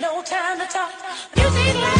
no time to talk. Music loud.